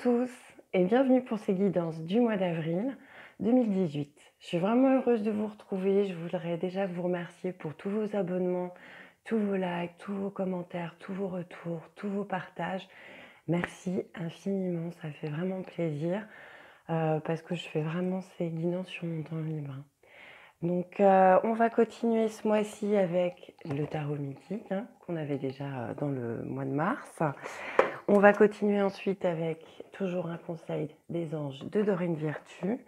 Tous et bienvenue pour ces guidances du mois d'avril 2018. Je suis vraiment heureuse de vous retrouver. Je voudrais déjà vous remercier pour tous vos abonnements, tous vos likes, tous vos commentaires, tous vos retours, tous vos partages. Merci infiniment, ça fait vraiment plaisir euh, parce que je fais vraiment ces guidances sur mon temps libre. Donc, euh, on va continuer ce mois-ci avec le tarot mythique hein, qu'on avait déjà euh, dans le mois de mars. On va continuer ensuite avec toujours un conseil des anges de Dorine Virtue.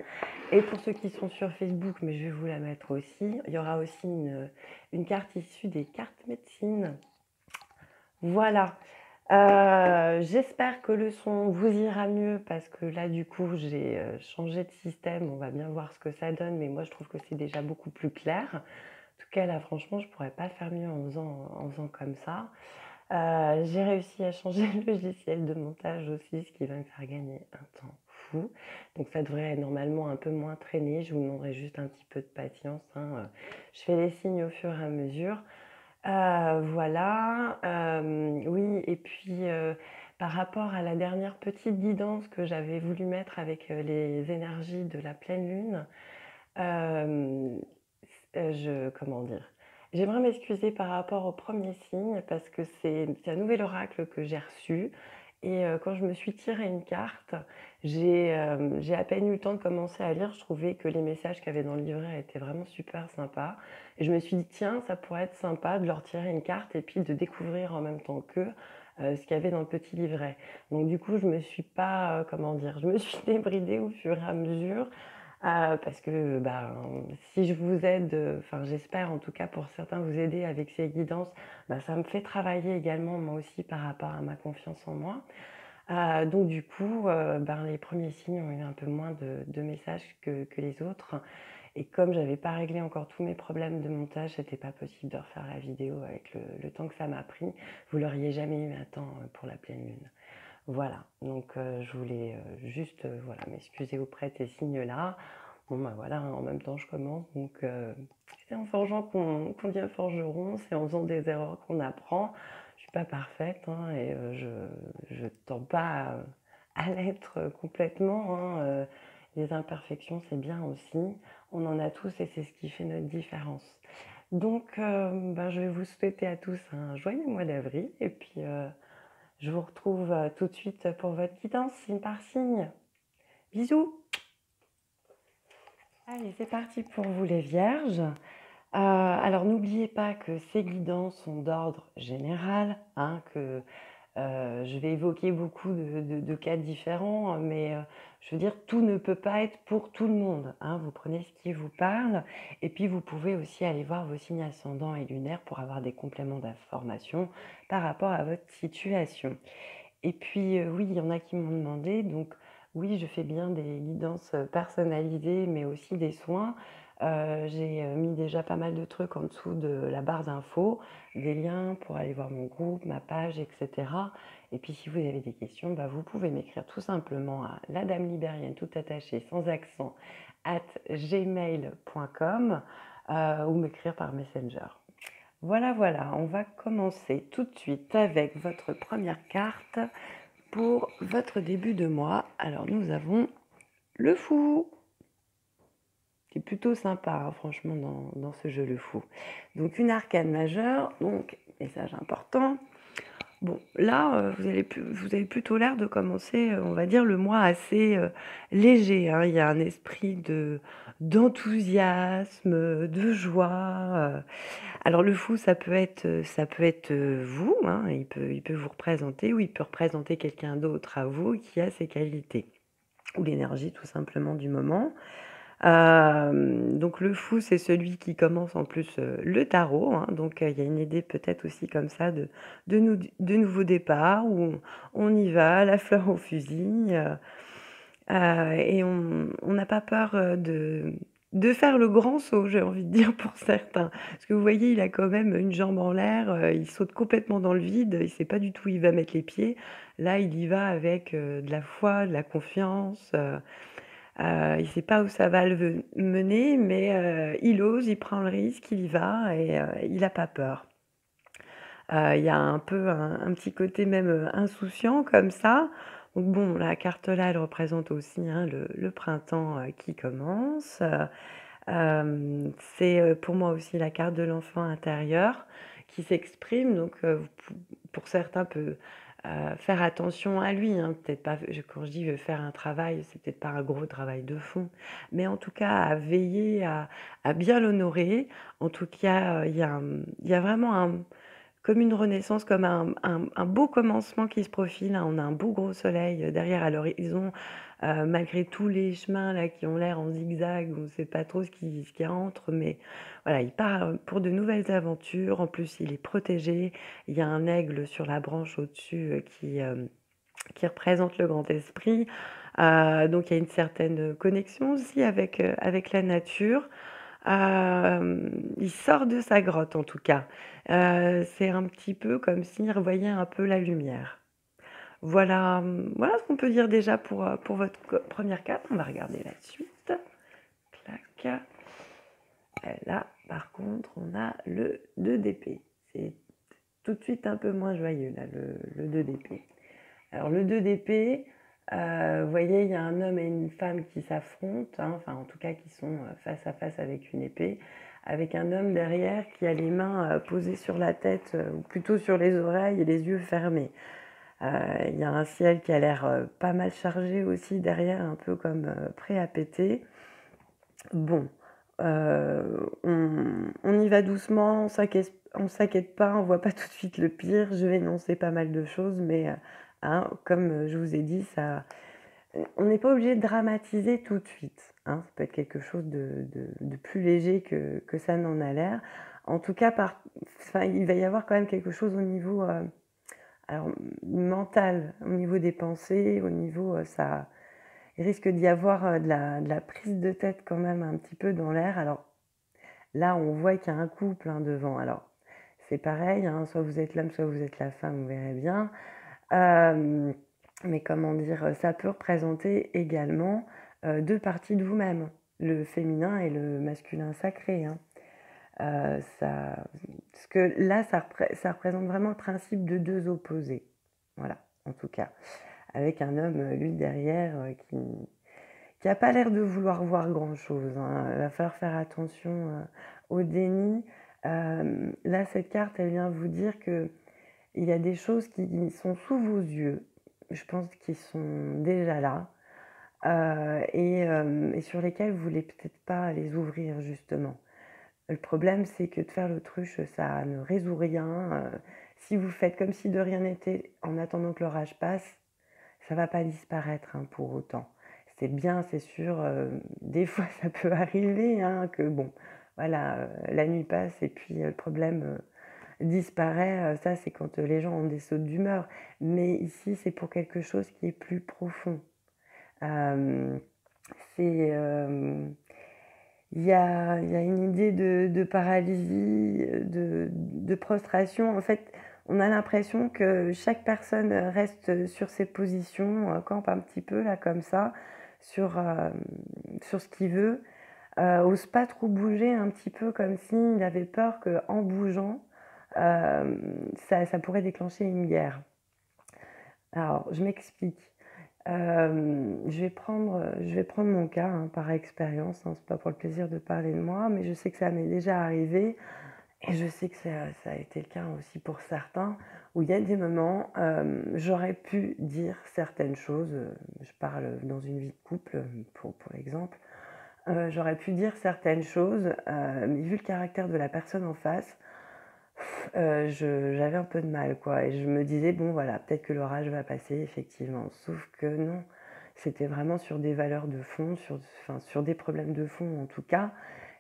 Et pour ceux qui sont sur Facebook, mais je vais vous la mettre aussi, il y aura aussi une carte issue des cartes médecine. Voilà. Euh, j'espère que le son vous ira mieux parce que là, du coup, j'ai euh, changé de système. On va bien voir ce que ça donne, mais moi, je trouve que c'est déjà beaucoup plus clair. En tout cas, là, franchement, je ne pourrais pas faire mieux en faisant, comme ça. Euh, j'ai réussi à changer le logiciel de montage aussi, ce qui va me faire gagner un temps fou. Donc ça devrait normalement un peu moins traîner. Je vous demanderai juste un petit peu de patience. Hein. Je fais les signes au fur et à mesure. Euh, voilà, euh, oui et puis, euh, par rapport à la dernière petite guidance que j'avais voulu mettre avec, les énergies de la pleine lune, je comment? J'aimerais m'excuser par rapport au premier signe parce que c'est un nouvel oracle que j'ai reçu et quand je me suis tiré une carte, j'ai à peine eu le temps de commencer à lire. Je trouvais que les messages qu'il y avait dans le livret étaient vraiment super sympas. Et je me suis dit, tiens, ça pourrait être sympa de leur tirer une carte et puis de découvrir en même temps qu'eux ce qu'il y avait dans le petit livret. Donc du coup, je me suis pas, comment dire, je me suis débridée au fur et à mesure. Parce que bah, si je vous aide, enfin j'espère en tout cas pour certains vous aider avec ces guidances, bah, ça me fait travailler également moi aussi par rapport à ma confiance en moi. Euh, donc du coup, euh, ben, les premiers signes ont eu un peu moins de, messages que, les autres. Et comme j'avais pas réglé encore tous mes problèmes de montage, c'était pas possible de refaire la vidéo avec le, temps que ça m'a pris. Vous l'auriez jamais eu à temps euh, pour la pleine lune. Voilà, donc je voulais juste voilà, m'excuser auprès de ces signes-là. Bon ben voilà, en même temps je commence, donc c'est en forgeant qu'on devient forgeron, c'est en faisant des erreurs qu'on apprend pas parfaite hein, et euh, je ne tends pas à, l'être complètement. Hein, euh, les imperfections, c'est bien aussi. On en a tous et c'est ce qui fait notre différence. Donc, euh, ben, je vais vous souhaiter à tous un joyeux mois d'avril et puis je vous retrouve tout de suite pour votre guidance, signe par signe. Bisous Allez, c'est parti pour vous les vierges. Euh, alors n'oubliez pas que ces guidances sont d'ordre général, hein, que euh, je vais évoquer beaucoup de, cas différents, mais euh, je veux dire, tout ne peut pas être pour tout le monde. Hein. Vous prenez ce qui vous parle, et puis vous pouvez aussi aller voir vos signes ascendants et lunaires pour avoir des compléments d'information par rapport à votre situation. Et puis oui, il y en a qui m'ont demandé, donc oui, je fais bien des guidances personnalisées, mais aussi des soins. Euh, j'ai euh, mis déjà pas mal de trucs en dessous de la barre d'infos, des liens pour aller voir mon groupe, ma page, etc. Et puis si vous avez des questions, bah, vous pouvez m'écrire tout simplement à la dame libérienne tout attaché sans accent at gmail.com euh, ou m'écrire par Messenger. Voilà, voilà, on va commencer tout de suite avec votre première carte pour votre début de mois. Alors nous avons le fou qui plutôt sympa, hein, franchement, dans, ce jeu le fou. Donc une arcane majeure, donc message important. Bon, là, euh, vous, allez, vous avez plutôt l'air de commencer, euh, on va dire, le mois assez euh, léger. Hein. Il y a un esprit de d'enthousiasme, de joie. Alors le fou, ça peut être, ça peut être vous. Hein. il peut, il peut vous représenter ou il peut représenter quelqu'un d'autre à vous qui a ses qualités ou l'énergie tout simplement du moment. Euh, donc le fou, c'est celui qui commence en plus euh, le tarot. Hein. donc euh, il y a une idée peut-être aussi comme ça de, de, de nouveaux départs où on, y va, la fleur au fusil. et on n'a pas peur de, de faire le grand saut, j'ai envie de dire pour certains. Parce que vous voyez, il a quand même une jambe en l'air, il saute complètement dans le vide, il ne sait pas du tout où il va mettre les pieds. Là, il y va avec de la foi, de la confiance. Euh, il ne sait pas où ça va le mener, mais euh, il ose, il prend le risque, il y va et euh, il n'a pas peur. Il y a un peu un, petit côté même insouciant comme ça. Donc bon, la carte là, elle représente aussi, hein, le printemps, qui commence, c'est, pour moi aussi la carte de l'enfant intérieur qui s'exprime donc pour certains peut, faire attention à lui, hein, peut-être pas je quand je dis, heu, faire un travail, c'est peut-être pas un gros travail de fond, mais en tout cas à veiller à bien l'honorer. En tout cas, mmh, il y a vraiment un comme une renaissance, comme un un beau commencement qui se profile, hein. On a un beau gros soleil, heu, derrière à l'horizon, heu, malgré tous les chemins là qui ont l'air en zigzag, on sait pas trop ce qui ce qui rentre, mais voilà, il part, heu, pour de nouvelles aventures. En plus, il est protégé. Il y a un aigle sur la branche au-dessus, qui, qui représente le grand esprit. Donc il y a une certaine, connexion aussi avec, avec la nature. Hem, il sort de sa grotte en tout cas. Heu, c'est un petit peu comme s'il revoyait un peu la lumière. Voilà, voilà ce qu'on peut dire déjà pour, heu, pour votre 1 carte. On va regarder la suite. Clac. Là, par contre, on a le 2 d'épée. C'est tout de suite un peu moins joyeux là, le le 2 d'épée. Alors le 2 d'épée, heu, vous voyez, il y a un homme et une femme qui s'affrontent, hein, enfin en tout cas qui sont, heu, face à face avec une épée, avec un homme derrière qui a les mains, heu, posées sur la tête, ou plutôt sur les oreilles et les yeux fermés. Il y a un ciel qui a l'air, pas mal chargé aussi derrière, un peu comme, prêt à péter. Bon, on y va doucement, on on s'inquiète pas, on voit pas tout de suite le pire. Je vais énoncer pas mal de choses, mais, hein, comme, heu, je vous ai dit, ça on n'est pas obligé de dramatiser tout de suite, hein. Ça peut être quelque chose de plus léger que ça n'en a l'air. En tout cas, il va y avoir quand même quelque chose au niveau, mmh, mental, au niveau des pensées, au niveau, heu, ça il risque d'y avoir, de la prise de tête quand même un petit peu dans l'air. Alors là, on voit qu'il y a un couple, hein, devant. Alors c'est pareil, soit vous êtes l'homme, soit vous êtes la femme, vous verrez bien. Hem, mais comment dire? Ça peut représenter également, heu, 2 parties de vous-même, le féminin et le masculin sacré, hein. Heu, ça parce que là, ça repré ça représente vraiment le principe de 2 opposés. Voilà, en tout cas. Avec un homme, lui derrière, qui qui a pas l'air de vouloir voir grand-chose, hein. Il va falloir faire attention, au déni. Là, cette carte, elle vient vous dire qu'il y a des choses qui sont sous vos yeux. Je pense qu'ils sont déjà là, et hem, et sur lesquels vous voulez peut-être pas les ouvrir justement. Le problème, c'est que de faire l'autruche, ça ne résout rien, heu, si vous faites comme si de rien n'était en attendant que l'orage passe, ça va pas disparaître, hein, pour autant. C'est bien, c'est sûr, des fois ça peut arriver, hein, que bon, voilà, la nuit passe et puis, le problème, disparaît, heu, ça c'est quand, heu, les gens ont des sautes d'humeur. Mais ici, c'est pour quelque chose qui est plus profond. Hem, c'est, il y a y a une idée de de paralysie, de de prostration. En fait, on a l'impression que chaque personne, reste sur ses positions, campe un petit peu là comme ça, sur, sur ce qu'il veut, heu, ose pas trop bouger un petit peu comme s'il avait peur qu'en bougeant, hem, ça pourrait déclencher une guerre. Alors, je m'explique. Hem, je vais prendre, mon cas, hein, par expérience, hein. C'est pas pour le plaisir de parler de moi, mais je sais que ça m'est déjà arrivé et je sais que ça a été le cas aussi pour certains, où il y a des moments, hem, j'aurais pu dire certaines choses, heu, je parle dans une vie de couple, pour pour l'exemple. J'aurais pu dire certaines choses, mais vu le caractère de la personne en face, je j'avais un peu de mal, quoi et je me disais: «Bon, voilà, peut-être que l'orage va passer», effectivement. Sauf que non, c'était vraiment sur des valeurs de fond, sur enfin, sur des problèmes de fond, en tout cas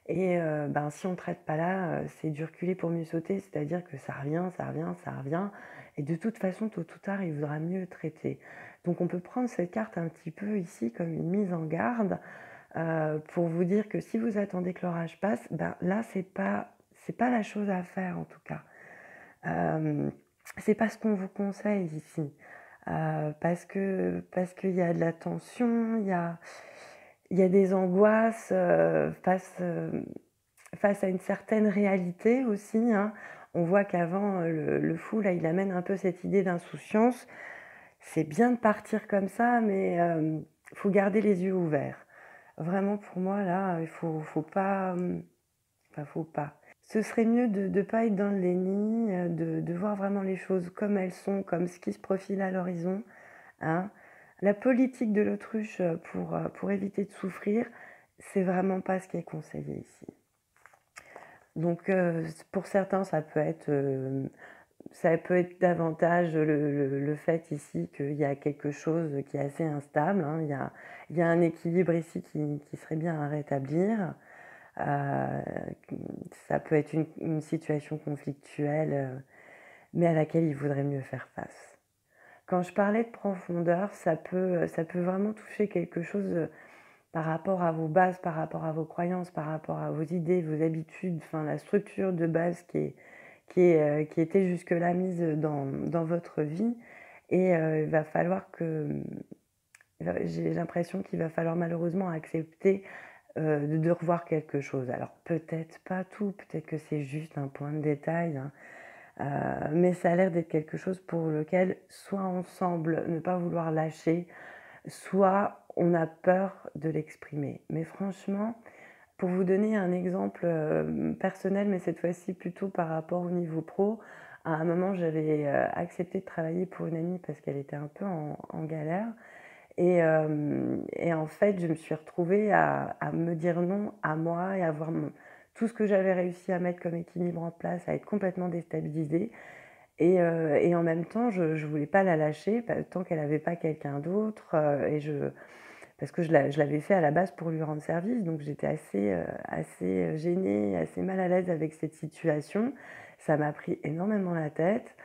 et heu, ben, si on traite pas là, heu, c'est du reculer pour mieux sauter. C'est-à-dire que ça revient, ça revient, ça revient et de toute façon, tôt ou tard, il vaudra mieux traiter. Donc on peut prendre cette carte un petit peu ici comme une mise en garde, pour vous dire que si vous attendez que l'orage passe, ben, là, c'est pas c'est pas la chose à faire, en tout cas. Hem, c'est pas ce qu'on vous conseille ici, heu, parce que parce qu'il y a de la tension, il y a y a des angoisses, heu, face, face à une certaine réalité aussi, hein. On voit qu'avant, le fou là, il amène un peu cette idée d'insouciance c'est bien de partir comme ça, mais il faut garder les yeux ouverts. Vraiment, pour moi, là, il faut, faut pas. Enfin, faut pas. Ce serait mieux de ne pas être dans le déni, de, de, voir vraiment les choses comme elles sont, comme ce qui se profile à l'horizon. Hein. La politique de l'autruche pour, pour éviter de souffrir, c'est vraiment pas ce qui est conseillé ici. Donc, pour certains, ça peut être ça peut être davantage le, fait ici qu'il y a quelque chose qui est assez instable. Hein. Il, y a, il, y a, un équilibre ici qui, qui serait bien à rétablir. Euh, ça peut être une, situation conflictuelle, euh, mais à laquelle il vaudrait mieux faire face. Quand je parlais de profondeur, ça peut, ça peut vraiment toucher quelque chose euh, par rapport à vos bases, par rapport à vos croyances, par rapport à vos idées, vos habitudes, enfin la structure de base qui est, qui, euh, qui était jusque-là mise dans, dans, votre vie. Et il va falloir que. J'ai l'impression qu'il va falloir malheureusement accepter euh, de, revoir quelque chose. Alors peut-être pas tout, peut-être que c'est juste un point de détail, hein. mais ça a l'air d'être quelque chose pour lequel soit on semble ne pas vouloir lâcher, soit on a peur de l'exprimer. Mais franchement, pour vous donner un exemple euh, personnel, mais cette fois-ci plutôt par rapport au niveau pro, à un moment j'avais euh, accepté de travailler pour une amie parce qu'elle était un peu en, galère. Euh, et, en fait, je me suis retrouvée à, me dire non à moi et à voir tout ce que j'avais réussi à mettre comme équilibre en place, à être complètement déstabilisée. Et, en même temps, je ne voulais pas la lâcher tant qu'elle n'avait pas quelqu'un d'autre. et je, parce que je l'avais fait à la base pour lui rendre service, donc j'étais assez, euh, euh, gênée, assez mal à l'aise avec cette situation. Ça m'a pris énormément la tête.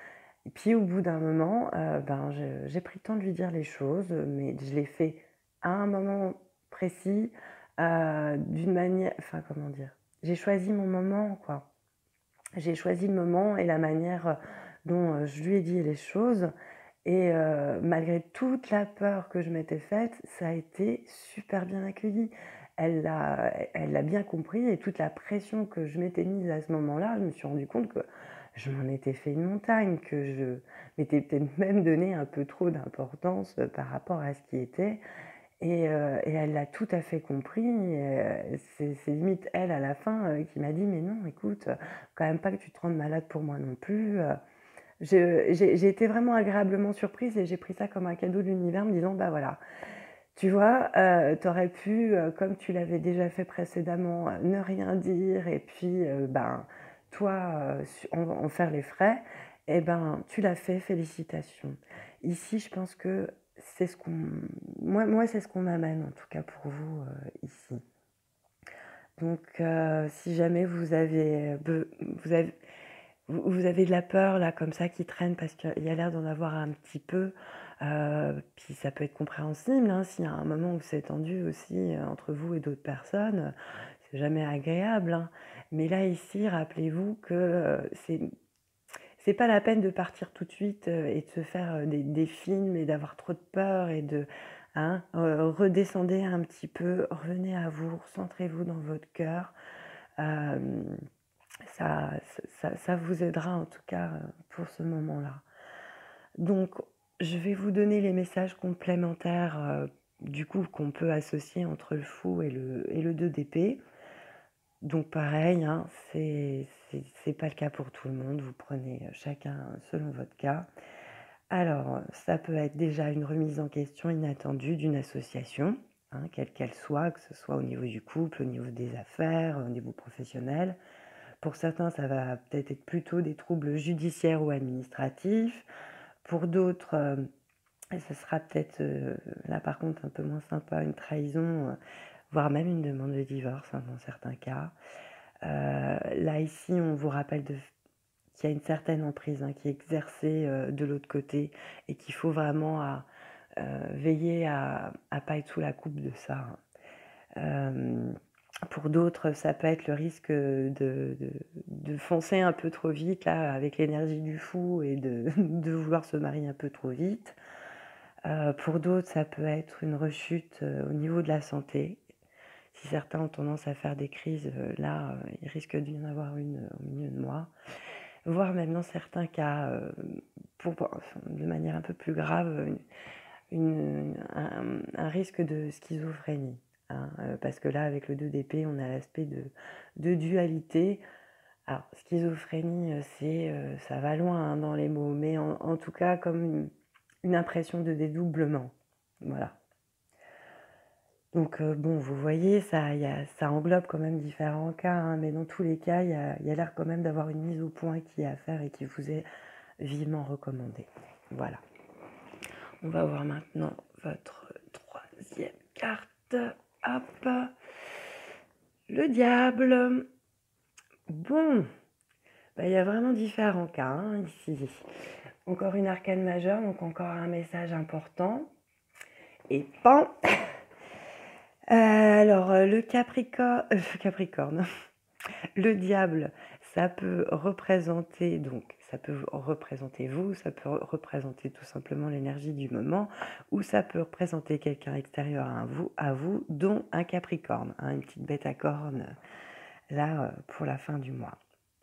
Puis au bout d'un moment, euh, ben, j'ai pris le temps de lui dire les choses, mais je l'ai fait à un moment précis, d'une manière, enfin comment dire, j'ai choisi mon moment, quoi. J'ai choisi le moment et la manière dont je lui ai dit les choses. Et euh, malgré toute la peur que je m'étais faite, ça a été super bien accueilli. Elle l'a, bien compris et toute la pression que je m'étais mise à ce moment-là, je me suis rendu compte que je m'en étais fait une montagne, que je m'étais peut-être même donné un peu trop d'importance euh, par rapport à ce qui était. Et, euh, elle l'a tout à fait compris. c'est, limite elle à la fin qui m'a dit Mais non, écoute, quand même pas que tu te rendes malade pour moi non plus j'ai été vraiment agréablement surprise et j'ai pris ça comme un cadeau de l'univers, me disant, bah voilà, tu vois, euh, tu aurais pu, euh, comme tu l'avais déjà fait précédemment, euh, ne rien dire et puis, ben, toi, en, faire les frais. Eh ben, tu l'as fait, félicitations. Ici, je pense que c'est ce qu'on, moi, moi c'est ce qu'on m'amène en tout cas pour vous ici. Donc, si jamais vous avez, vous avez vous avez de la peur là comme ça qui traîne parce qu'il y a l'air d'en avoir un petit peu. Euh, puis ça peut être compréhensible hein, s'il y a un moment où c'est tendu aussi euh, entre vous et d'autres personnes, jamais agréable. Hein. Mais là ici, rappelez-vous que euh, c'est c'est pas la peine de partir tout de suite et de se faire des, des films et d'avoir trop de peur et de hein, un petit peu, revenez à vous, centrez-vous dans votre cœur ça, ça, vous aidera en tout cas euh, pour ce moment-là. Donc, je vais vous donner les messages complémentaires euh, du coup qu'on peut associer entre le fou et le, et le 2 d'épée. Donc pareil, hein, c'est pas le cas pour tout le monde, vous prenez chacun selon votre cas. Alors, ça peut être déjà une remise en question inattendue d'une association, hein, quelle qu'elle soit, que ce soit au niveau du couple, au niveau des affaires, au niveau professionnel. Pour certains, ça va peut-être être plutôt des troubles judiciaires ou administratifs. Pour d'autres, euh, ce sera peut-être, euh, là par contre, un peu moins sympa, une trahison, euh, voire même une demande de divorce hein, dans certains cas. là, ici, on vous rappelle qu'il y a une certaine emprise hein, qui est exercée de l'autre côté et qu'il faut vraiment veiller à ne pas être sous la coupe de ça. Hein. Pour d'autres, ça peut être le risque de, de, foncer un peu trop vite, là, avec l'énergie du fou et de, de, vouloir se marier un peu trop vite. Euh, pour d'autres, ça peut être une rechute euh, au niveau de la santé. Si certains ont tendance à faire des crises, euh, là, il risque d'y en avoir une au milieu de moi. voire même dans certains cas, de manière un peu plus grave, un, risque de schizophrénie. Hein, parce que là, avec le 2 d'épée, on a l'aspect de, de, dualité. Alors, schizophrénie, c'est, ça va loin hein, dans les mots, mais en, tout cas, comme une, une impression de dédoublement. Voilà. Donc, euh, bon, vous voyez, ça, ça englobe quand même différents cas, hein, mais dans tous les cas, il y a, l'air quand même d'avoir une mise au point qui est à faire et qui vous est vivement recommandée. Voilà. On va voir maintenant votre troisième carte. Hop. Le diable. Bon. Bah, il y a vraiment différents cas hein, ici. Encore une arcane majeure, donc encore un message important. Et pan alors, euh, le Capricorne, euh, Capricorne, le diable, ça peut représenter, donc, ça peut représenter vous, ça peut représenter tout simplement l'énergie du moment, ou ça peut représenter quelqu'un extérieur à vous, à vous, dont un Capricorne, hein, une petite bête à cornes, là, pour la fin du mois.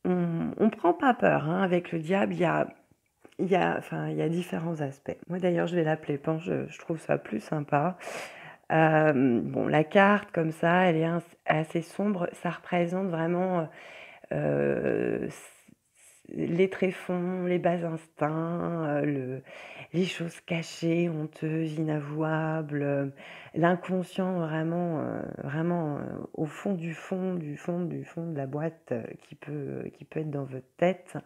On ne prend pas peur, hein, avec le diable, il y a différents aspects. Moi d'ailleurs, je vais l'appeler pan, je, trouve ça plus sympa. Euh, bon, la carte, comme ça, elle est assez sombre. Ça représente vraiment euh, les tréfonds, les bas instincts, euh, le, les choses cachées, honteuses, inavouables, l'inconscient vraiment, vraiment au fond du fond, du fond, du fond de la boîte qui, peut, qui peut être dans votre tête.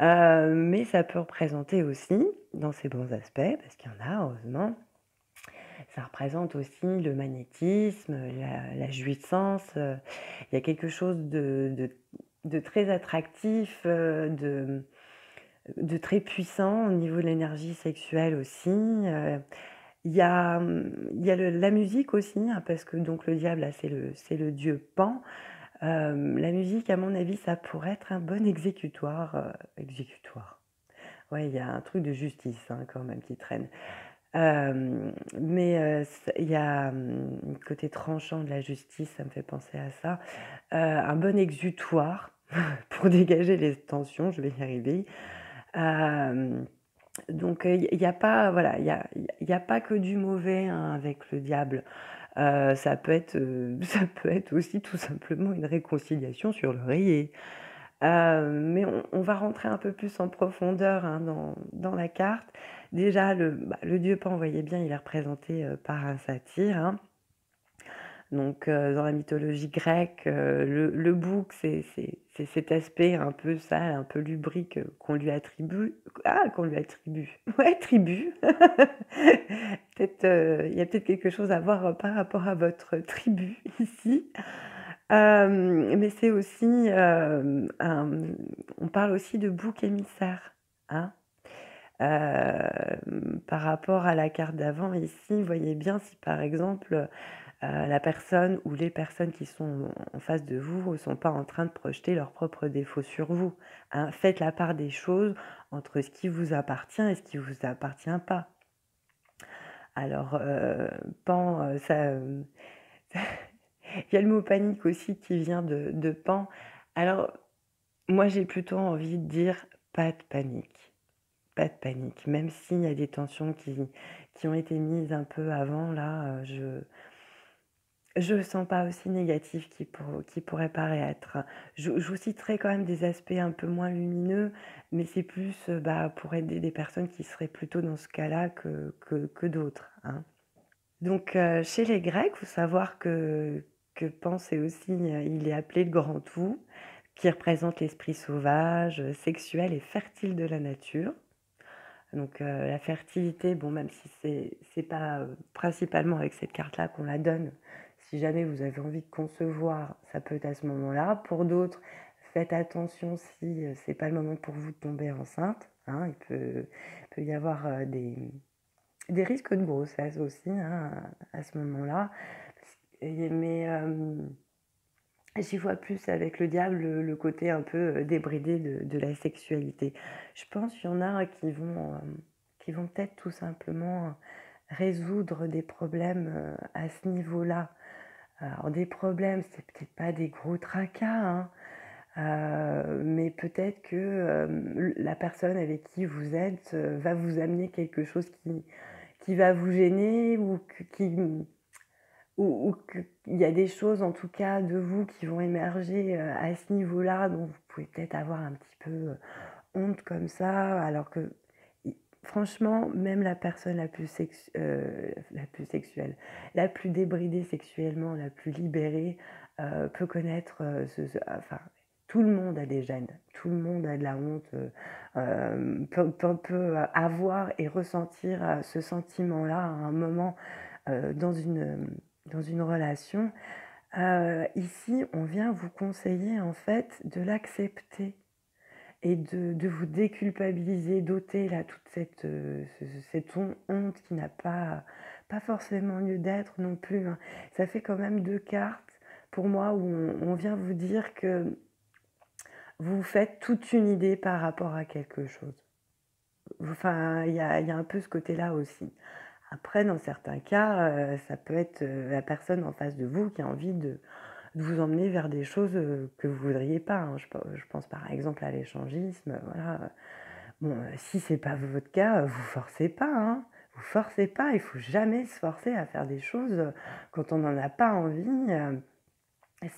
mais ça peut représenter aussi, dans ses bons aspects, parce qu'il y en a, heureusement, ça représente aussi le magnétisme, la, jouissance. Euh, il y a quelque chose de, très attractif, euh, de, très puissant au niveau de l'énergie sexuelle aussi. Euh, il y a, la musique aussi, hein, parce que donc le diable, c'est le, le dieu Pan. la musique, à mon avis, ça pourrait être un bon exécutoire. exécutoire. Ouais, il y a un truc de justice hein, quand même qui traîne. Euh, mais euh, il y a hum, côté tranchant de la justice, ça me fait penser à ça. Euh, un bon exutoire pour dégager les tensions, je vais y arriver. donc il n'y a pas voilà il y a, a pas que du mauvais hein, avec le diable. ça peut être ça peut être aussi tout simplement une réconciliation sur l'oreiller. mais on, va rentrer un peu plus en profondeur hein, dans, dans, la carte. Déjà, le, bah, le dieu Pan, vous voyez bien, il est représenté euh, par un satyre. Hein. Donc, euh, dans la mythologie grecque, euh, le, bouc, c'est cet aspect un peu sale, un peu lubrique qu'on lui attribue. Ah, qu'on lui attribue. Ouais, tribu. peut-être, il y a peut-être quelque chose à voir par rapport à votre tribu ici. mais c'est aussi, on parle aussi de bouc émissaire. Hein euh, par rapport à la carte d'avant, ici, voyez bien si par exemple euh, la personne ou les personnes qui sont en face de vous ne sont pas en train de projeter leurs propres défauts sur vous. Hein. Faites la part des choses entre ce qui vous appartient et ce qui ne vous appartient pas. Alors, euh, pan, ça, il y a le mot panique aussi qui vient de, de pan. Alors, moi j'ai plutôt envie de dire pas de panique pas de panique. Même s'il y a des tensions qui, qui ont été mises un peu avant, là, euh, je je ne sens pas aussi négatif qui, pour, qui pourrait paraître. Je, je, vous citerai quand même des aspects un peu moins lumineux, mais c'est plus euh, bah, pour aider des personnes qui seraient plutôt dans ce cas-là que, que, que d'autres. Hein. Donc euh, chez les Grecs, il faut savoir que, que penser aussi, il est appelé le grand tout, qui représente l'esprit sauvage, sexuel et fertile de la nature. Donc euh, la fertilité, bon, même si c'est n'est pas euh, principalement avec cette carte-là qu'on la donne, si jamais vous avez envie de concevoir, ça peut être à ce moment-là. Pour d'autres, faites attention si euh, c'est pas le moment pour vous de tomber enceinte. Hein. il peut, peut, y avoir des, des, risques de grossesse aussi hein, à ce moment-là. Mais J'y vois plus avec le diable le, côté un peu euh, débridé de, la sexualité. Je pense qu'il y en a qui vont, euh, qui vont peut-être tout simplement résoudre des problèmes euh, à ce niveau-là. Alors des problèmes, c'est peut-être pas des gros tracas, hein. mais peut-être que la personne avec qui vous êtes va vous amener quelque chose qui, qui va vous gêner ou qui, ou, qu'il y a des choses en tout cas de vous qui vont émerger à ce niveau-là dont vous pouvez peut-être avoir un petit peu honte comme ça, alors que franchement, même la personne la plus, euh, la plus sexuelle, la plus débridée sexuellement, la plus libérée, euh, peut connaître euh, ce, Enfin, tout le monde a des gènes, tout le monde a de la honte, peut, peut, avoir et ressentir ce sentiment-là à un moment dans, une, dans une relation. ici, on vient vous conseiller en fait de l'accepter et de, vous déculpabiliser, d'ôter là toute cette, euh, cette honte qui n'a pas, pas forcément lieu d'être non plus. Hein. Ça fait quand même deux cartes pour moi où on, vient vous dire que vous faites toute une idée par rapport à quelque chose. Enfin, il y a, un peu ce côté-là aussi. Après, dans certains cas, euh, ça peut être euh, la personne en face de vous qui a envie de, vous emmener vers des choses que vous voudriez pas. Hein. Je, pense par exemple à l'échangisme. Voilà. Bon, si c'est pas votre cas, vous forcez pas. Hein. Vous forcez pas. Il faut jamais se forcer à faire des choses quand on n'en a pas envie.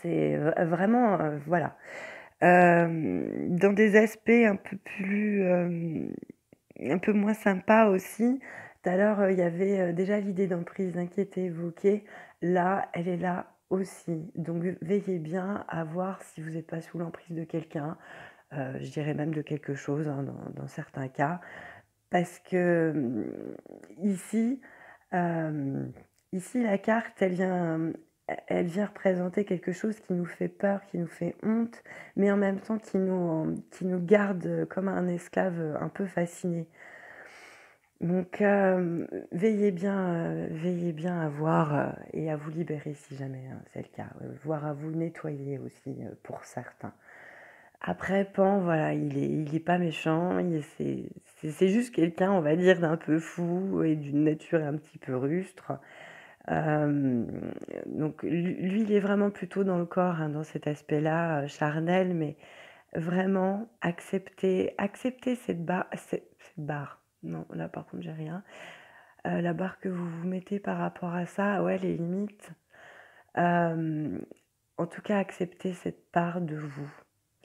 C'est vraiment voilà. dans des aspects un peu plus, un peu moins sympas aussi. Tout à l'heure, il y avait déjà l'idée d'emprise qui était évoquée. Là, elle est là aussi. Donc veillez bien à voir si vous n'êtes pas sous l'emprise de quelqu'un, euh, je dirais même de quelque chose hein, dans, certains cas, parce que hum, ici, euh, ici la carte, elle vient, elle représenter quelque chose qui nous fait peur, qui nous fait honte, mais en même temps qui nous garde comme un esclave un peu fasciné. Donc, euh, veillez, bien, euh, veillez bien à voir euh, et à vous libérer si jamais hein, c'est le cas, voire à vous nettoyer aussi pour certains. Après, Pan, voilà, il est, il est pas méchant, c'est juste quelqu'un, on va dire, d'un peu fou et d'une nature un petit peu rustre. donc, lui, il est vraiment plutôt dans le corps, hein, dans cet aspect-là, charnel, mais vraiment accepter, accepter cette, cette barre non, là par contre j'ai rien. Euh, la barre que vous vous mettez par rapport à ça, ouais, les limites. Euh, en tout cas, acceptez cette part de vous.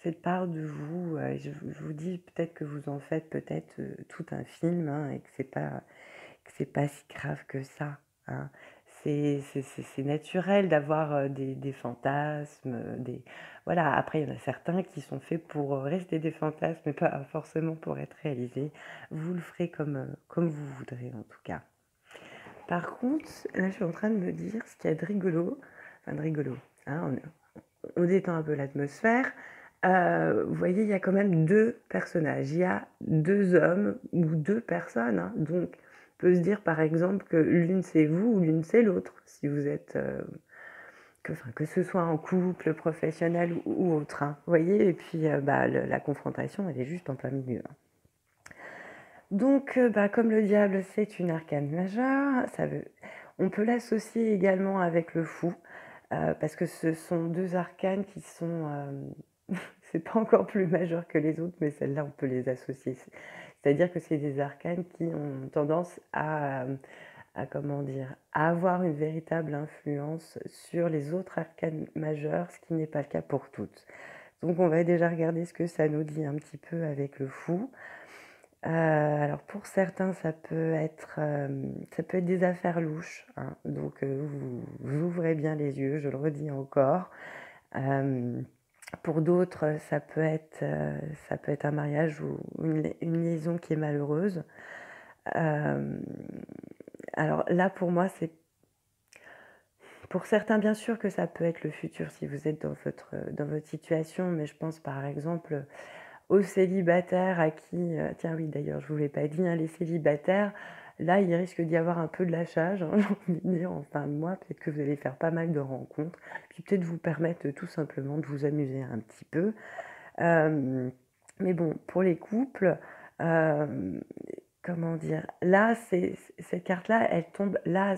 Cette part de vous, euh, je, vous dis peut-être que vous en faites peut-être tout un film hein, et que c'est pas que c'est pas si grave que ça. Hein c'est naturel d'avoir euh, des, fantasmes, des voilà. Après, il y en a certains qui sont faits pour rester des fantasmes, mais pas forcément pour être réalisés. Vous le ferez comme, euh, comme vous voudrez, en tout cas. Par contre, là, je suis en train de me dire ce qu'il y a de rigolo, enfin de rigolo, hein, on, détend un peu l'atmosphère. Euh, vous voyez, il y a quand même deux personnages. Il y a deux hommes ou deux personnes, hein, donc peut se dire par exemple que l'une c'est vous ou l'une c'est l'autre, si vous êtes. Euh, que, que ce soit en couple, professionnel ou, autre. Hein. voyez? Et puis euh, bah, la confrontation, elle est juste en plein milieu. Hein. Donc, euh, bah, comme le diable, c'est une arcane majeure, ça veut... on peut l'associer également avec le fou, parce que ce sont deux arcanes qui sont. c'est pas encore plus majeur que les autres, mais celles-là, on peut les associer. C'est-à-dire que c'est des arcanes qui ont tendance à, comment dire, à avoir une véritable influence sur les autres arcanes majeures, ce qui n'est pas le cas pour toutes. Donc on va déjà regarder ce que ça nous dit un petit peu avec le fou. Euh, alors pour certains, ça peut être, euh, ça peut être des affaires louches. Hein. Donc euh, vous, ouvrez bien les yeux, je le redis encore. Pour d'autres, ça peut être, euh, ça peut être un mariage ou une, liaison qui est malheureuse. Euh, alors là, pour moi, c'est pour certains, bien sûr que ça peut être le futur si vous êtes dans votre, dans votre situation, mais je pense par exemple aux célibataires à qui, euh, tiens oui d'ailleurs je ne vous l'ai pas dit, hein, les célibataires, Là, il risque d'y avoir un peu de lâchage, hein, j'ai envie de dire, en fin de mois. Peut-être que vous allez faire pas mal de rencontres, puis peut-être vous permettre tout simplement de vous amuser un petit peu. Euh, mais bon, pour les couples, euh, comment dire, là, cette carte-là, elle tombe là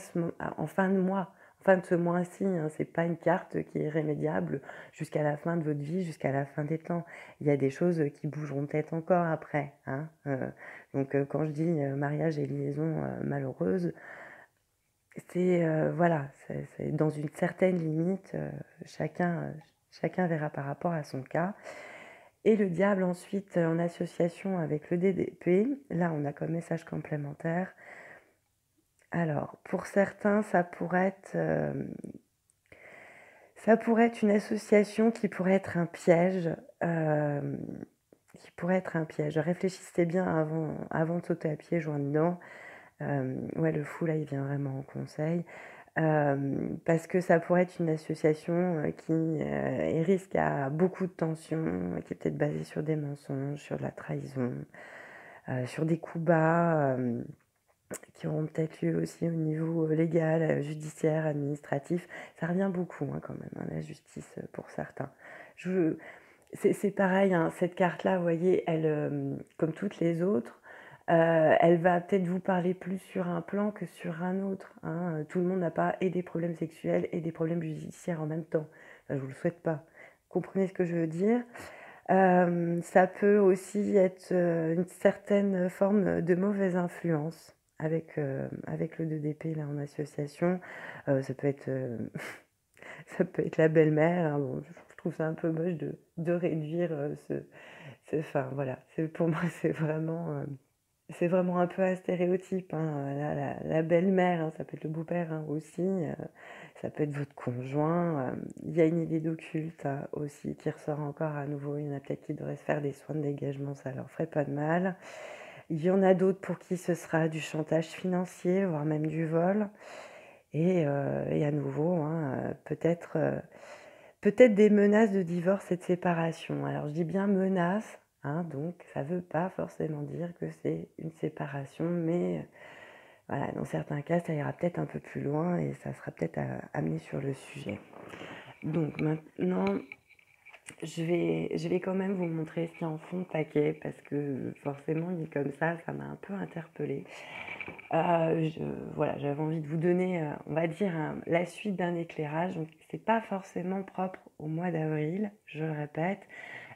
en fin de mois. fin de ce mois-ci, hein, c'est pas une carte qui est rémédiable jusqu'à la fin de votre vie, jusqu'à la fin des temps. Il y a des choses qui bougeront peut-être encore après. Hein, euh, donc quand je dis mariage et liaison malheureuse, c'est voilà, c'est dans une certaine limite, chacun, chacun verra par rapport à son cas. Et le diable ensuite en association avec le DDP, là on a comme message complémentaire. Alors pour certains ça pourrait être euh, ça pourrait être une association qui pourrait être un piège, euh, qui pourrait être un piège. Réfléchissez bien avant, avant de sauter à pied, joint dedans. Euh, ouais, le fou là, il vient vraiment en conseil. Euh, parce que ça pourrait être une association euh, qui euh, risque à beaucoup de tensions, qui est peut-être basée sur des mensonges, sur de la trahison, sur des coups bas, qui auront peut-être lieu aussi au niveau légal, judiciaire, administratif. Ça revient beaucoup hein, quand même, hein, la justice pour certains. Je, c'est pareil, hein, cette carte-là, vous voyez, elle, comme toutes les autres, euh, elle va peut-être vous parler plus sur un plan que sur un autre. Hein. Tout le monde n'a pas et des problèmes sexuels et des problèmes judiciaires en même temps. je ne vous le souhaite pas. Comprenez ce que je veux dire euh, Ça peut aussi être euh, une certaine forme de mauvaise influence avec, avec le 2DP là, en association. ça, peut être, ça peut être la belle-mère. Hein. Bon, je trouve ça un peu moche de, de réduire ce, ce... Enfin voilà, pour moi c'est vraiment c'est vraiment un peu un stéréotype. Hein. La, belle-mère, hein, ça peut être le beau-père hein, aussi, euh, ça peut être votre conjoint. Euh, il y a une idée d'occulte aussi qui ressort encore à nouveau. Il y en a peut-être qui devraient se faire des soins de dégagement, ça leur ferait pas de mal. Il y en a d'autres pour qui ce sera du chantage financier, voire même du vol. Et, euh, et à nouveau, peut-être peut-être des menaces de divorce et de séparation. Alors je dis bien menaces Hein, donc ça ne veut pas forcément dire que c'est une séparation, mais euh, voilà, dans certains cas, ça ira peut-être un peu plus loin et ça sera peut-être amené sur le sujet. Donc maintenant, je vais, je vais quand même vous montrer ce qui en fond de paquet parce que forcément, il est comme ça, ça m'a un peu interpellée. Euh, voilà, j'avais envie de vous donner, euh, on va dire, la suite d'un éclairage. Donc, c'est pas forcément propre au mois d'avril, je le répète.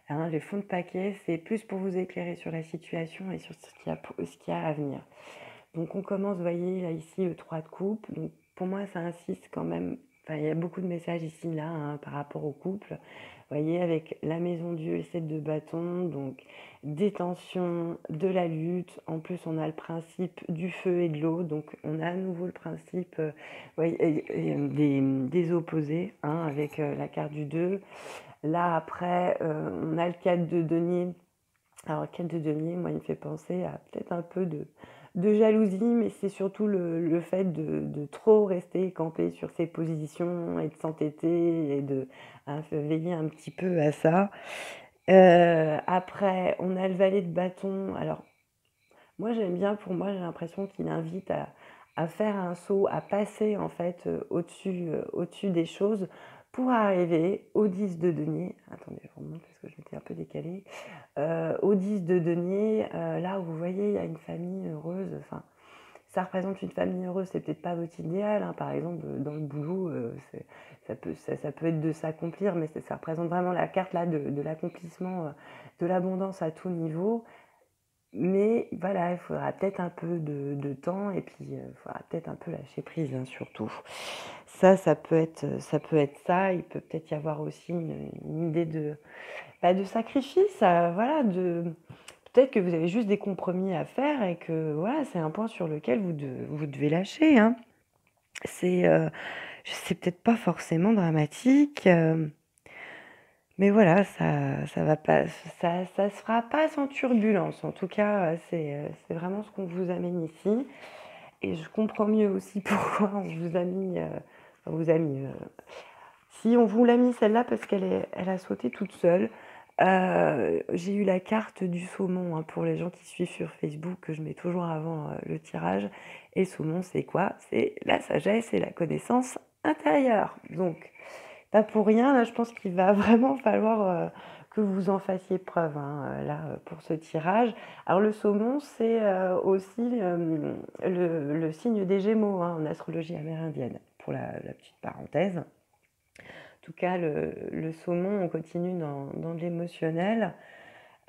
Hein, les fonds de paquet, c'est plus pour vous éclairer sur la situation et sur ce qu'il y, a, à venir. Donc on commence, vous voyez, là ici, le 3 de coupe. Donc pour moi, ça insiste quand même. Enfin, il y a beaucoup de messages ici, là, hein, par rapport au couple. Voyez, avec la maison Dieu et 7 de bâton, donc détention de la lutte. En plus, on a le principe du feu et de l'eau. Donc, on a à nouveau le principe euh, des, des, opposés, hein, avec euh, la carte du 2. Là, après, euh, on a le 4 de denier. Alors, le 4 de denier, moi, il me fait penser à peut-être un peu de, jalousie, mais c'est surtout le, fait de, trop rester campé sur ses positions et de s'entêter et de veiller un petit peu à ça. Euh, après, on a le valet de bâton. Alors, moi, j'aime bien, pour moi, j'ai l'impression qu'il invite à, faire un saut, à passer en fait euh, au-dessus au des choses pour arriver au 10 de denier. Attendez, je remonte parce que je m'étais un peu décalée. Euh, au 10 de denier, euh, là où vous voyez, il y a une famille heureuse. Enfin, ça représente une famille heureuse, c'est peut-être pas votre idéal. Hein. Par exemple, dans le boulot, euh, ça, peut, être de s'accomplir, mais ça représente vraiment la carte là de, de l'accomplissement, de l'abondance à tout niveau. Mais voilà, il faudra peut-être un peu de, temps et puis il faudra peut-être un peu lâcher prise hein, surtout. Ça, ça peut être ça. Peut être ça. Il peut peut-être y avoir aussi une, idée de, bah, de sacrifice. voilà, de, peut-être que vous avez juste des compromis à faire et que voilà, c'est un point sur lequel vous, vous devez lâcher. Hein. C'est, euh, c'est peut-être pas forcément dramatique. Euh, mais voilà, ça ça va pas ça ça se fera pas sans turbulence. En tout cas, c'est, c'est vraiment ce qu'on vous amène ici et je comprends mieux aussi pourquoi on vous a mis, euh, vous a mis, euh, si on vous l'a mis celle-là parce qu'elle a sauté toute seule. Euh, j'ai eu la carte du saumon, hein, pour les gens qui suivent sur Facebook, que je mets toujours avant, le tirage et saumon, c'est quoi? C'est la sagesse et la connaissance intérieure. Donc pas pour rien. Je pense qu'il va vraiment falloir euh, que vous en fassiez preuve hein, là pour ce tirage. Alors le saumon, c'est aussi le, signe des Gémeaux hein, en astrologie amérindienne, pour la, petite parenthèse. En tout cas, le, saumon, on continue dans, l'émotionnel.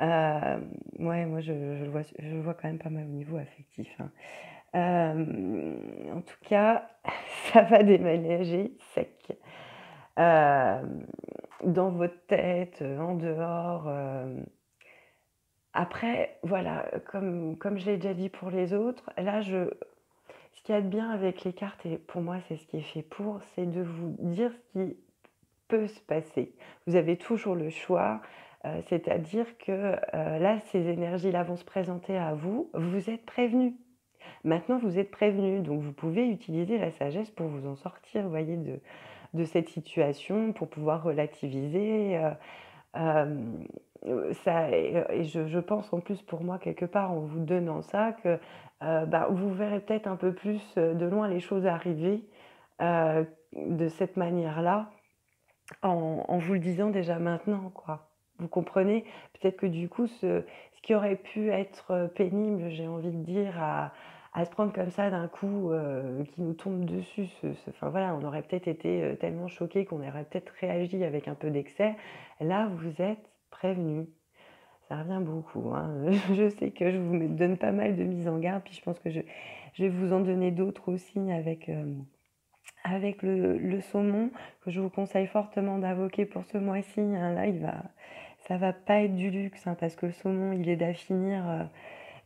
Euh, ouais, moi je, le vois, je vois quand même pas mal au niveau affectif. Hein. Euh, en tout cas, ça va déménager sec. Euh, dans votre tête, en dehors. Après, voilà, comme, comme je l'ai déjà dit pour les autres, là, je, qu'il y de bien avec les cartes, et pour moi, c'est ce qui est fait pour, c'est de vous dire ce qui peut se passer. Vous avez toujours le choix. Euh, c'est-à-dire que euh, là, ces énergies-là vont se présenter à vous, vous êtes prévenu. Maintenant, vous êtes prévenu, donc vous pouvez utiliser la sagesse pour vous en sortir, vous voyez, de, cette situation, pour pouvoir relativiser. Euh, ça, et, je, pense en plus pour moi, quelque part, en vous donnant ça, que bah, vous verrez peut-être un peu plus de loin les choses arriver de cette manière-là, en, vous le disant déjà maintenant. Vous comprenez? Peut-être que du coup, ce, qui aurait pu être euh, pénible, j'ai envie de dire, à, se prendre comme ça d'un coup, euh, qui nous tombe dessus, enfin voilà, on aurait peut-être été euh, tellement choqué qu'on aurait peut-être réagi avec un peu d'excès. Là, vous êtes prévenu. Ça revient beaucoup. Hein. Je sais que je vous donne pas mal de mises en garde, puis je pense que je, vais vous en donner d'autres aussi avec, avec le, le, saumon, que je vous conseille fortement d'invoquer pour ce mois-ci. Hein. Là, il va, ça va pas être du luxe, hein, parce que le saumon, il est d'affinir euh,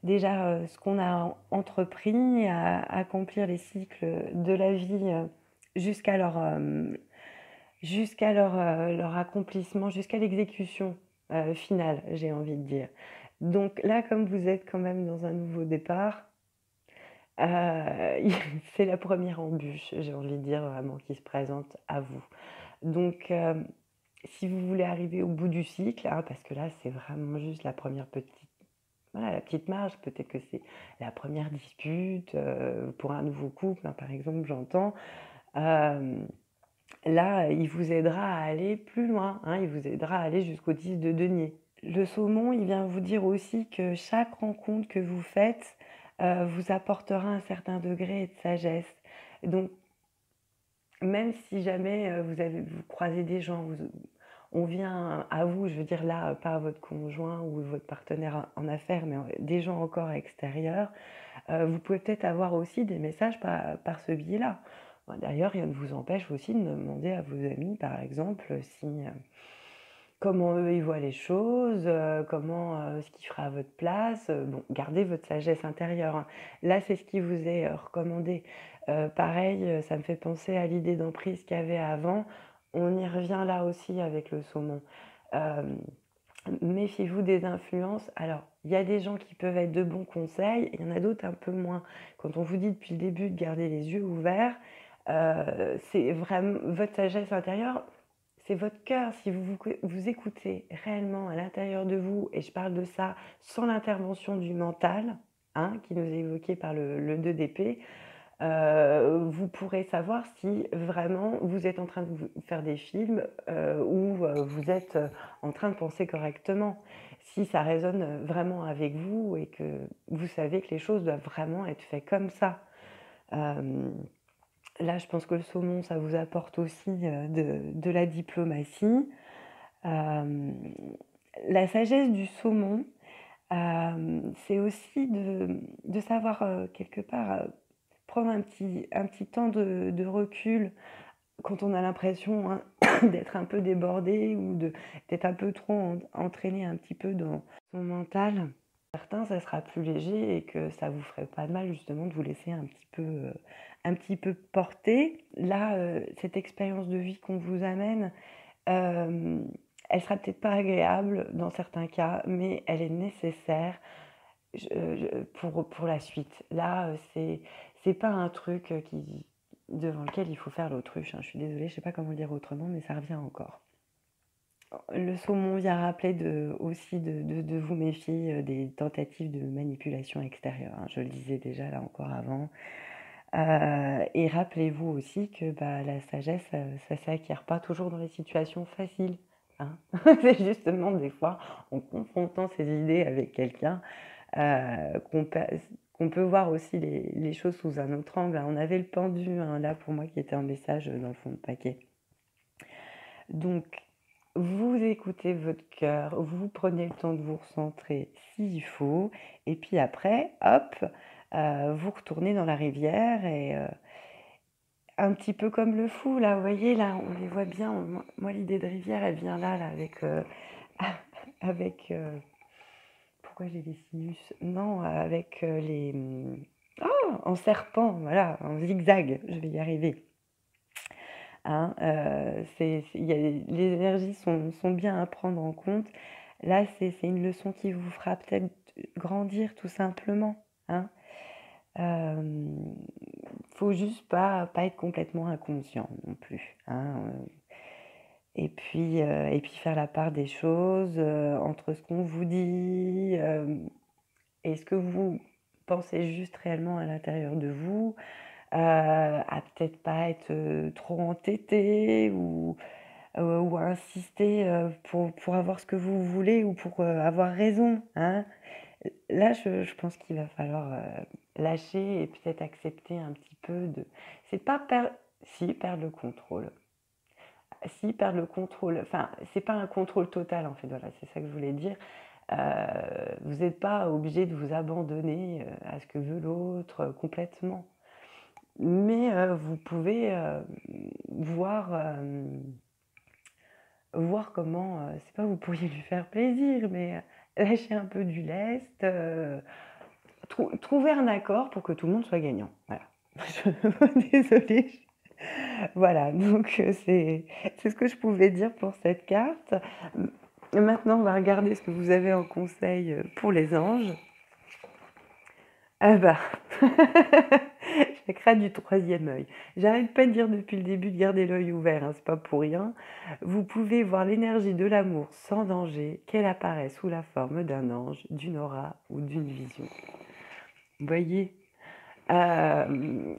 déjà euh, ce qu'on a entrepris, à, accomplir les cycles de la vie euh, jusqu'à leur, jusqu'à leur, leur, accomplissement, jusqu'à l'exécution finale, j'ai envie de dire. Donc là, comme vous êtes quand même dans un nouveau départ, c'est la première embûche, j'ai envie de dire vraiment, qui se présente à vous. Donc, si vous voulez arriver au bout du cycle, hein, parce que là, c'est vraiment juste la première petite, marge, peut-être que c'est la première dispute euh, pour un nouveau couple, hein, par exemple, j'entends. Euh, là, il vous aidera à aller plus loin, hein, il vous aidera à aller jusqu'au 10 de denier. Le saumon, il vient vous dire aussi que chaque rencontre que vous faites euh, vous apportera un certain degré de sagesse. Donc, même si jamais euh, vous, avez, vous croisez des gens, on vient à vous, je veux dire là, pas à votre conjoint ou votre partenaire en affaires, mais des gens encore extérieurs, euh, vous pouvez peut-être avoir aussi des messages par, ce biais-là. D'ailleurs, rien ne vous empêche aussi de demander à vos amis, par exemple, si euh, comment eux ils voient les choses, comment ce qui fera à votre place. bon, gardez votre sagesse intérieure. Hein. Là, c'est ce qui vous est recommandé. Euh, pareil, euh, ça me fait penser à l'idée d'emprise qu'il y avait avant. On y revient là aussi avec le saumon. Euh, méfiez-vous des influences. Alors, il y a des gens qui peuvent être de bons conseils, il y en a d'autres un peu moins. Quand on vous dit depuis le début de garder les yeux ouverts, c'est vraiment votre sagesse intérieure, c'est votre cœur. Si vous, vous, écoutez réellement à l'intérieur de vous, et je parle de ça sans l'intervention du mental, hein, qui nous est évoqué par le, le 2 d'épée, euh, vous pourrez savoir si vraiment vous êtes en train de faire des films euh, ou euh, vous êtes en train de penser correctement. Si ça résonne vraiment avec vous et que vous savez que les choses doivent vraiment être faites comme ça. Là, je pense que le saumon, ça vous apporte aussi de, la diplomatie. la sagesse du saumon, c'est aussi de, savoir quelque part prendre un petit, un petit temps de, recul quand on a l'impression hein, d'être un peu débordé ou d'être un peu trop entraîné un petit peu dans son mental. Certains, ça sera plus léger et que ça vous ferait pas de mal justement de vous laisser un petit peu, euh, un petit peu porter. Là, euh, cette expérience de vie qu'on vous amène, euh, elle sera peut-être pas agréable dans certains cas, mais elle est nécessaire pour, la suite. Là, c'est c'est pas un truc qui, devant lequel il faut faire l'autruche. Hein. Je suis désolée, je sais pas comment le dire autrement, mais ça revient encore. Le saumon vient rappeler aussi de, vous méfier euh, des tentatives de manipulation extérieure. Hein. Je le disais déjà là encore avant. Euh, et rappelez-vous aussi que bah, la sagesse, ça ne s'acquiert pas toujours dans les situations faciles. Hein. c'est justement des fois en confrontant ces idées avec quelqu'un euh, qu'on peut, voir aussi les, choses sous un autre angle. On avait le pendu hein, là pour moi qui était un message dans le fond de paquet. Donc, vous écoutez votre cœur, vous prenez le temps de vous recentrer s'il faut, et puis après, hop, euh, vous retournez dans la rivière et euh, un petit peu comme le fou, là, vous voyez, là, on les voit bien. moi, l'idée de rivière, elle vient là, là, avec. Euh, avec pourquoi j'ai des sinus? Non, avec les. Oh, en serpent, voilà, en zigzag, je vais y arriver. Hein, c'est, les énergies sont, sont, bien à prendre en compte. Là, c'est, une leçon qui vous fera peut-être grandir tout simplement. Hein faut juste pas, pas être complètement inconscient non plus. Hein, et, puis, et puis faire la part des choses entre ce qu'on vous dit et ce que vous pensez juste réellement à l'intérieur de vous, à peut-être pas être trop entêté ou, ou à insister pour, pour avoir ce que vous voulez ou pour avoir raison. Hein. Là, je, pense qu'il va falloir lâcher et peut-être accepter un petit peu de. C'est pas perdre. Si, perdre le contrôle. Si, perdre le contrôle. Enfin, c'est pas un contrôle total en fait, voilà, c'est ça que je voulais dire. Euh, vous n'êtes pas obligé de vous abandonner euh, à ce que veut l'autre euh, complètement. Mais vous pouvez voir, voir comment, c'est pas vous pourriez lui faire plaisir, mais lâcher un peu du lest, trouver un accord pour que tout le monde soit gagnant. Voilà. Désolée. Voilà, donc euh, c'est ce que je pouvais dire pour cette carte. Maintenant, on va regarder ce que vous avez en conseil euh, pour les anges. Ah bah, chakra du troisième œil. J'arrête pas de dire depuis le début de garder l'œil ouvert, hein, c'est pas pour rien. Vous pouvez voir l'énergie de l'amour sans danger, qu'elle apparaît sous la forme d'un ange, d'une aura ou d'une vision. Vous voyez euh,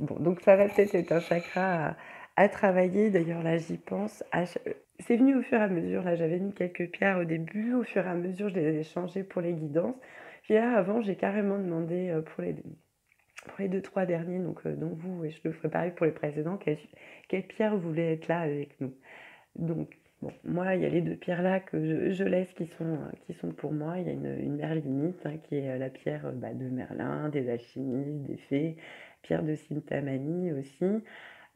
bon, donc ça va peut-être être un chakra à, travailler. D'ailleurs, là, j'y pense. C'est venu au fur et à mesure. Là, j'avais mis quelques pierres au début. Au fur et à mesure, je les ai changées pour les guidances. Puis là, avant, j'ai carrément demandé euh, pour les, pour les deux, trois derniers, donc, euh, donc vous, et je le ferai pareil pour les précédents, quelle, quelle pierre voulait être là avec nous. Donc, Bon, moi, il y a les deux pierres là que je, laisse qui sont, qui sont pour moi. Il y a une, une merlinite hein, qui est euh, la pierre bah, de Merlin, des alchimistes, des fées, pierre de Sintamani aussi.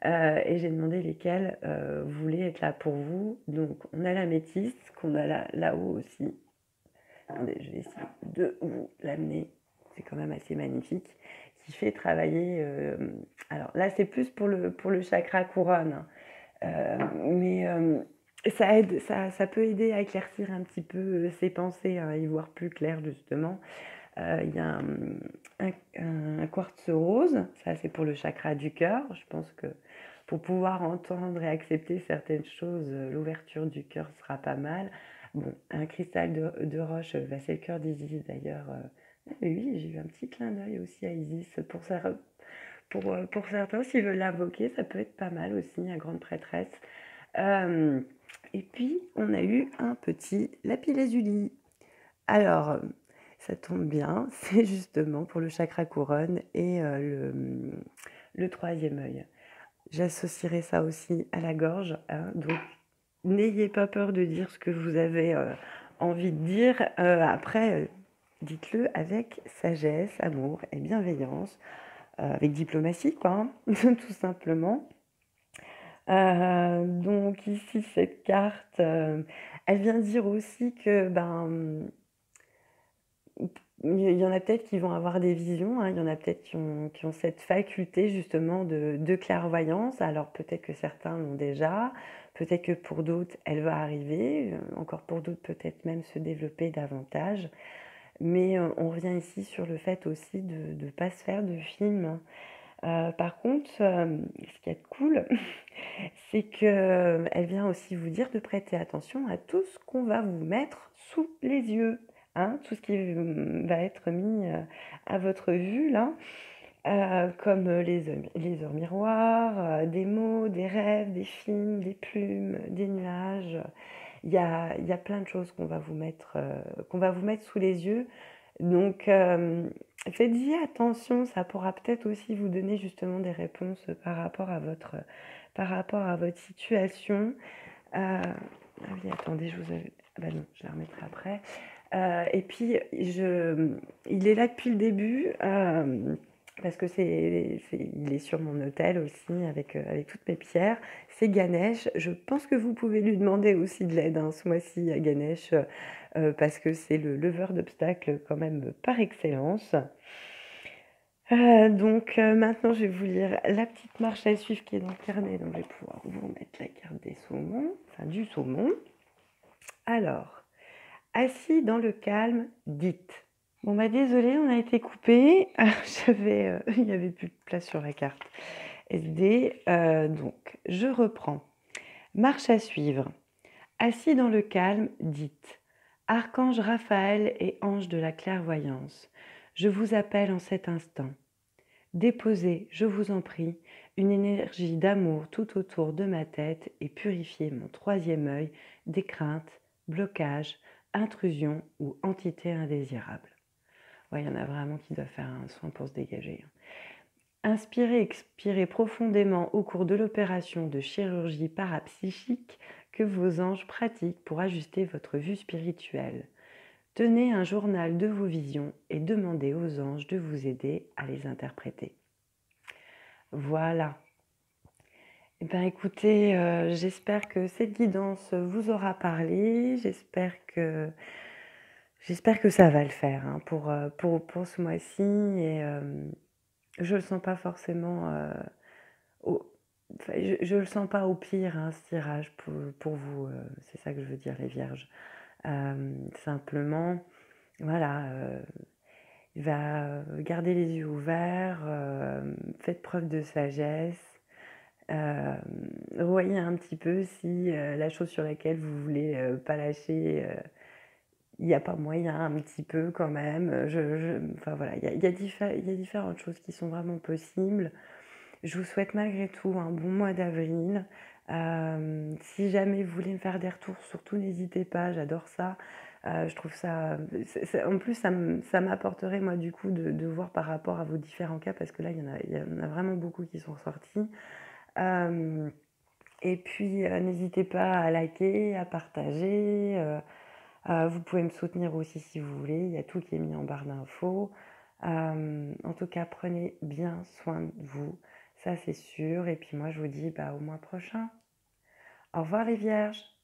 Et j'ai demandé lesquelles euh, voulaient être là pour vous. Donc, on a la métisse qu'on a là, là-haut aussi. Attendez, je vais essayer de vous l'amener. C'est quand même assez magnifique. Qui fait travailler. Euh, alors là, c'est plus pour le, pour le chakra couronne. Hein. mais ça aide, ça, peut aider à éclaircir un petit peu euh, ses pensées, à y voir plus clair justement. Euh, il y a un, quartz rose, ça c'est pour le chakra du cœur. Je pense que pour pouvoir entendre et accepter certaines choses, euh, l'ouverture du cœur sera pas mal. Un cristal de, roche, bah, c'est le cœur d'Isis d'ailleurs. oui, j'ai eu un petit clin d'œil aussi à Isis. Pour, pour certains, s'ils veulent l'invoquer, ça peut être pas mal aussi, la grande prêtresse. Et puis, on a eu un petit lapis-lazuli. Alors, ça tombe bien, c'est justement pour le chakra couronne et euh, le, troisième œil. J'associerai ça aussi à la gorge. Hein. donc, n'ayez pas peur de dire ce que vous avez euh, envie de dire. Euh, après, dites-le avec sagesse, amour et bienveillance, avec diplomatie, quoi, hein, tout simplement. Euh, donc ici, cette carte, euh, elle vient dire aussi que ben il y en a peut-être qui vont avoir des visions, hein. il y en a peut-être qui ont, cette faculté justement de clairvoyance. Alors peut-être que certains l'ont déjà, peut-être que pour d'autres elle va arriver, euh, encore pour d'autres peut-être même se développer davantage. Mais on revient ici sur le fait aussi de ne pas se faire de film. Euh, par contre, euh, ce qui est cool, c'est qu'elle euh, vient aussi vous dire de prêter attention à tout ce qu'on va vous mettre sous les yeux, hein, tout ce qui va être mis à votre vue là. Comme les les heures miroirs, des mots, des rêves, des films, des plumes, des nuages. Il y a plein de choses qu'on va vous mettre, va vous mettre sous les yeux. Donc, faites-y attention, ça pourra peut-être aussi vous donner justement des réponses par rapport à votre situation. ah oui, attendez, je vous ah bah non, je la remettrai après. et puis je il est là depuis le début, parce que c'est il est sur mon hôtel aussi avec, avec toutes mes pierres. C'est Ganesh. Je pense que vous pouvez lui demander aussi de l'aide, hein, ce mois-ci à Ganesh, parce que c'est le leveur d'obstacles quand même par excellence. donc maintenant, je vais vous lire la petite marche à suivre qui est dans le carnet. Donc je vais pouvoir vous mettre la carte des saumons, enfin du saumon. Alors, assis dans le calme, dites. Bon bah désolé, on a été coupé. J'avais, euh, il n'y avait plus de place sur la carte SD. Euh, donc, je reprends. Marche à suivre. Assis dans le calme, dites. Archange Raphaël et ange de la clairvoyance, je vous appelle en cet instant. Déposez, je vous en prie, une énergie d'amour tout autour de ma tête et purifiez mon troisième œil des craintes, blocages, intrusions ou entités indésirables il y en a vraiment qui doivent faire un soin pour se dégager. Inspirez, expirez profondément au cours de l'opération de chirurgie parapsychique que vos anges pratiquent pour ajuster votre vue spirituelle. Tenez un journal de vos visions et demandez aux anges de vous aider à les interpréter. Voilà. Eh bien, écoutez, euh, j'espère que cette guidance vous aura parlé. J'espère que J'espère que ça va le faire hein, pour, euh, pour, pour, ce mois-ci. Et euh, je ne le sens pas forcément. Euh, au, je le sens pas au pire, hein, ce tirage pour, vous. c'est ça que je veux dire, les vierges. simplement, voilà. il va garder les yeux ouverts, faites preuve de sagesse. voyez un petit peu si la chose sur laquelle vous voulez pas lâcher il n'y a pas moyen un petit peu quand même. Je, enfin voilà, il y a, différentes choses qui sont vraiment possibles. Je vous souhaite malgré tout un bon mois d'avril. Euh, si jamais vous voulez me faire des retours, surtout n'hésitez pas, j'adore ça. Euh, je trouve ça. en plus, ça m'apporterait, moi, du coup, de, voir par rapport à vos différents cas, parce que là, il y en a, il y en a vraiment beaucoup qui sont sortis. Euh, et puis, n'hésitez pas à liker, à partager. Euh, vous pouvez me soutenir aussi si vous voulez, il y a tout qui est mis en barre d'infos. Euh, en tout cas, prenez bien soin de vous, ça c'est sûr. Et puis moi, je vous dis bah, au mois prochain. Au revoir les vierges.